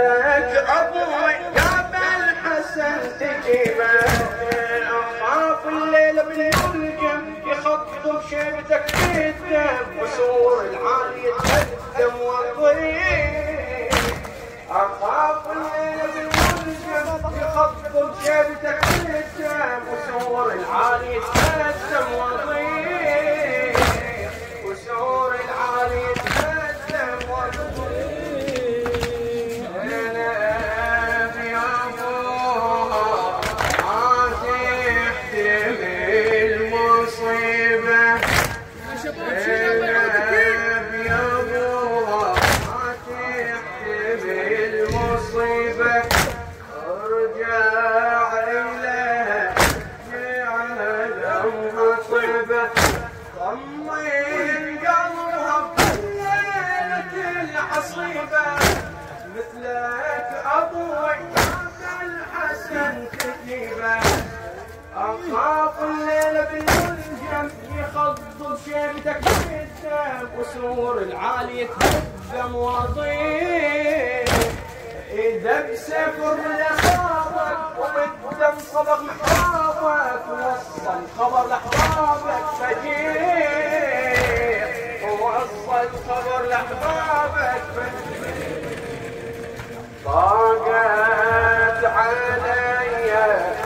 مثلك أبوي قابل حسن تجيبه. أخاف الليل بالملجم يخطب شيبتك بالدم وسور العالي يتقدم وضيق أخاف الليل بالملجم يخطب شيبتك بالدم وسور العالي يتقدم وضيق شيبتك بالدم وسور العالي يتهدم وضيق اذا بسيف لخابك وبالدم صبغ محرابك وصل خبر لاحبابك فجيع وصل خبر لاحبابك فجيع ضاقت علي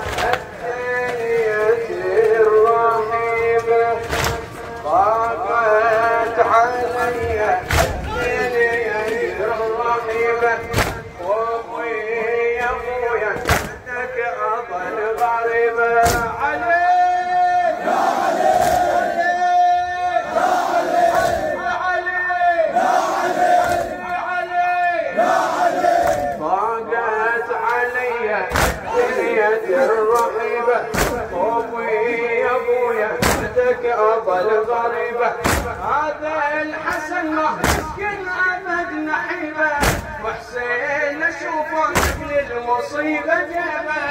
ما يسكن أبد نحيبة وحسين أشوفه قبل المصيبة جبه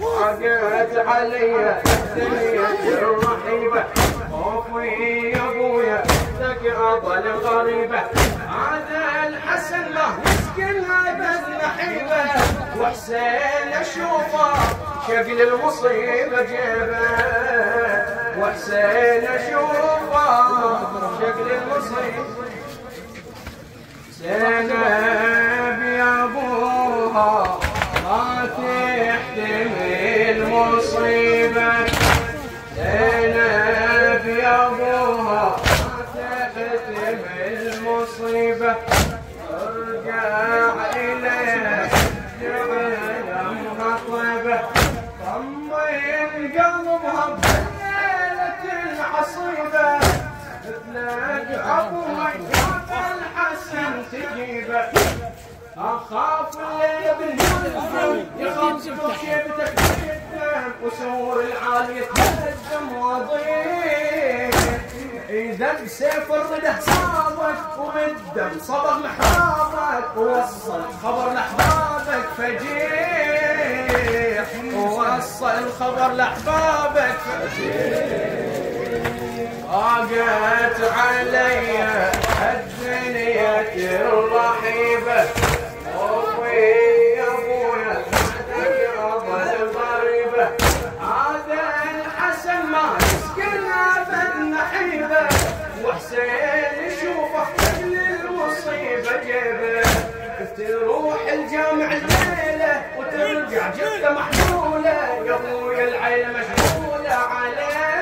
ضاقت علي دنيا الرحيبة. خوفي يا أبويا لك اضل غريبة. هذا الحسن له مسكين هذا نحيبة. وحسين اشوفه شكل المصيبة جيبه وحسين اشوفه شكل المصيبة زينب يا ابوها ما تحتمل مصيبة زينب يا ابوها ما تحتمل مصيبة ارجع إليه جعلها طيبة طمن قلبها بليلة العصيبة. مثلك أبوي الحسن تجيبه اخاف الليل بالهدم يخاف شيبتك بالدم وسور العالي يتهدم وضيق اذا بسيف الرده صابك وبالدم صبغ محرابك ووصل خبر لاحبابك فجيح ووصل خبر لاحبابك فجيح ضاقت علي الدنيا الرحيبة. يا أبويا الحسن ما وحسين يشوفه المصيبة جيبة. تروح الجامع الليلة وترجع جثة محمولة. يا أبويا العيلة مشغولة عليه.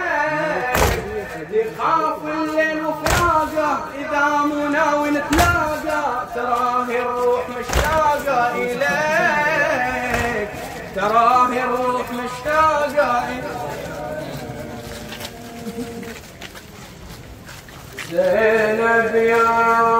يخاف الليل وفراقه إذا مو ناوي نتلاقى تراه الروح مشتاقة إليك. تراه الروح مشتاقة زينب يا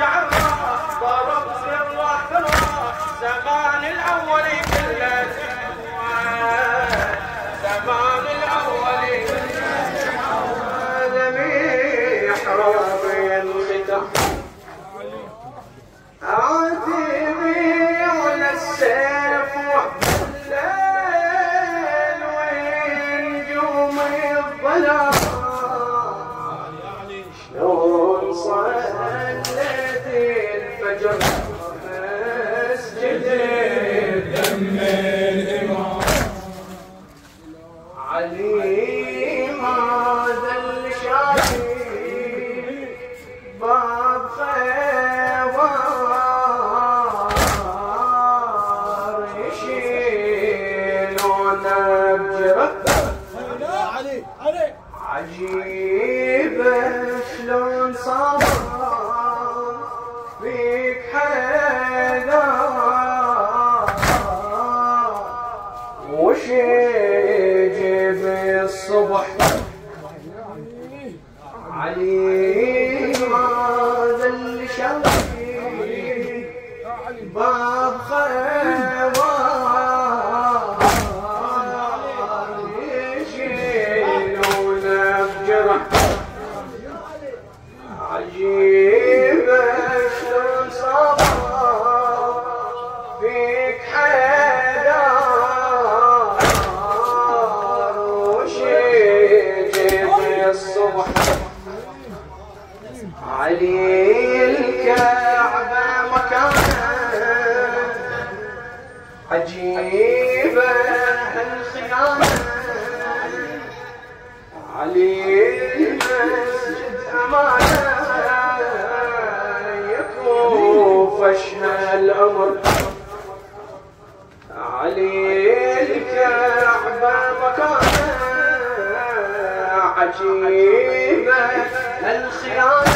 رجعنا ضرب سر ثرى زمان الأول كل زمان الأول كل Ali. عجيبة الخيانة. علي المسجد أمانة. يكوف أشهى الأمر. علي الكعبة مكانة. عجيبة الخيانة.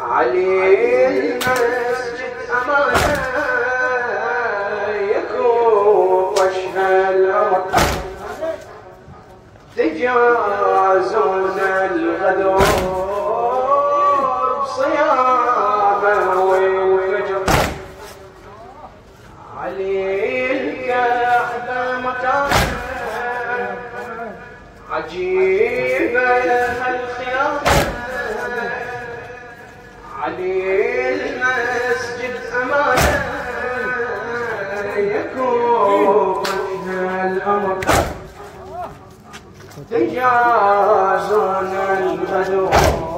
علي المسجد أمانة. زولنا الغدر صيامه والفجر علي الكعبة مكانه عجيبة هالخيانة علي المسجد أمانة يكون هالأمر Jaya Sanandaro.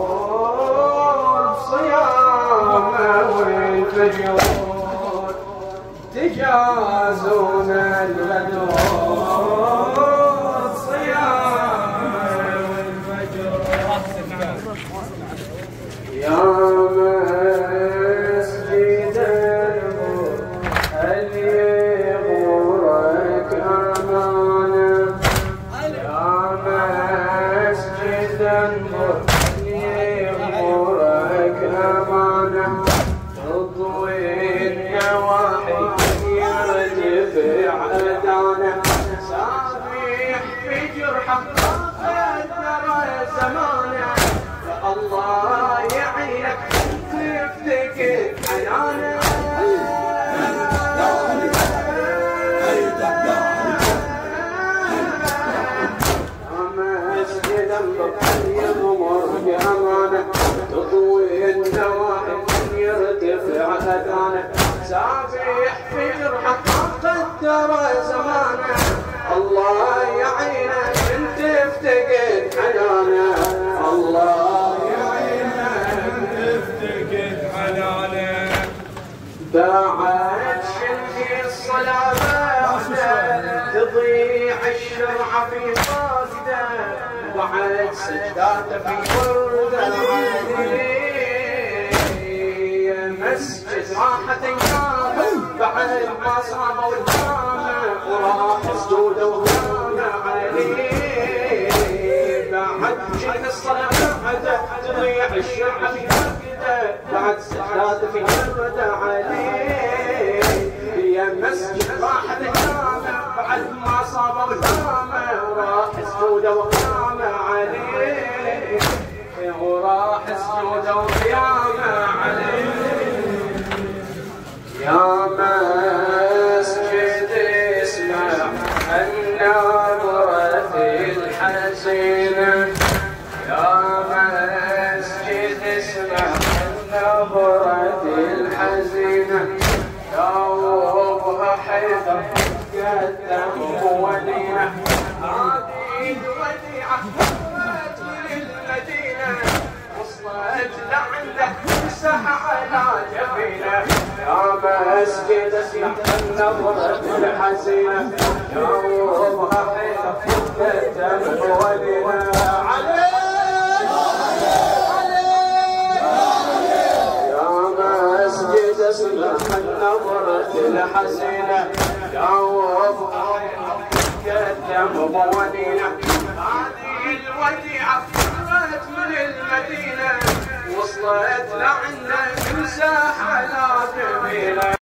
العالي مسجد راحة أيام بعد ما صابوا الجامع وراح سجوده وقام عليه. بعد شيخ الصلاة بعد تضيع الشعب يفقده بعد سجداته في ورد عليه. يا مسجد راحة أيام بعد ما صابوا الجامع وراح سجوده وقام الحزينة جاوبها حيدر قدم ولينا هذه الوديعة مرت للمدينة وصلت لعنده مسح على جبينه. يا مسجد اسمع النظرة الحزينة. جاوبها حيدر قدم ولينا وموالينا هذه الوديعة مرت من المدينة وصلت لعنا مساحة لا جميلة